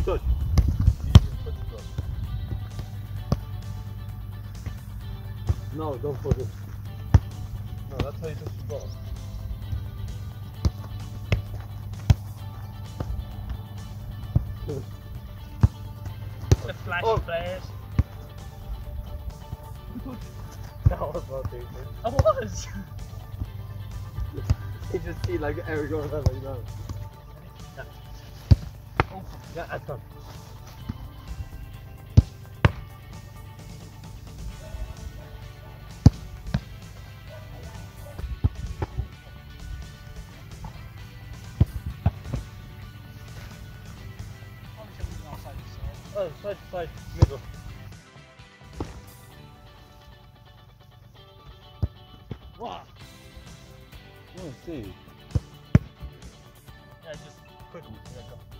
you touch. No, don't put it. No, that's how you touch the ball. The flash Oh. players. That was not decent. I was. You just see like Eric going that like that. Fine. Oh, side side, middle. Wow. Oh, see. Yeah, just quick. Yeah, go.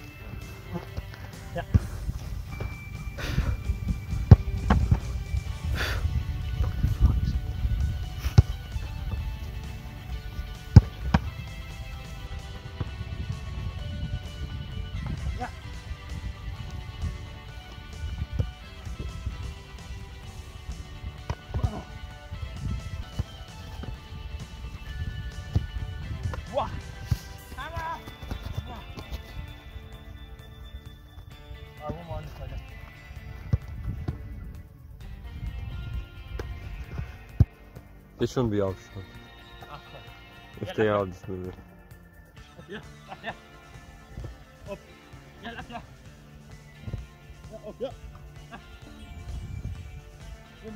one more on this side. They shouldn't be offshore Ah, okay. if Yeah, they like are just move it. Up, yeah, up, yeah. Up. Yeah, left, yeah. Yeah, up, yeah. Ah. One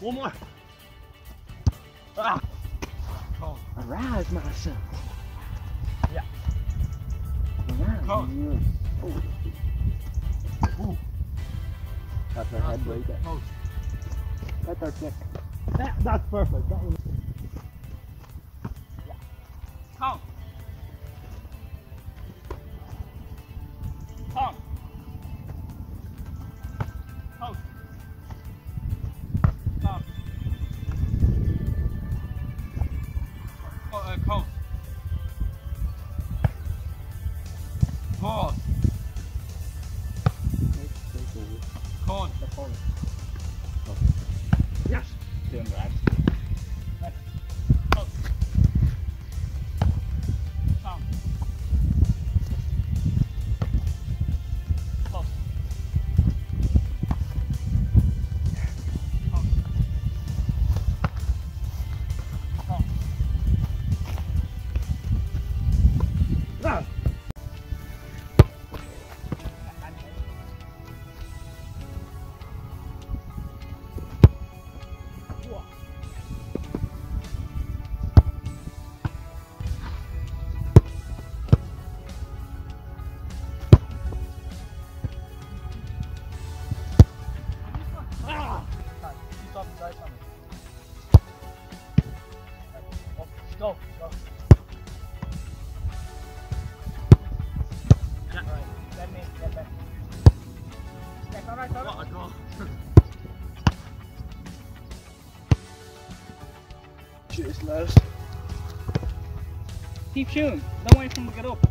One more. Ah. Oh. Arise, my son. Yeah. Come. Ooh. That's our head right there. Close. That's our kick. That, that's perfect. That one. Yeah. Come. Con. Yes. Doing that. Go, go. Yeah. Right. Let me get back. Step all right, all right. What a goal. Cheers, lads. Keep shooting. Don't wait for him to get up.